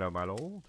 Hello, my lord.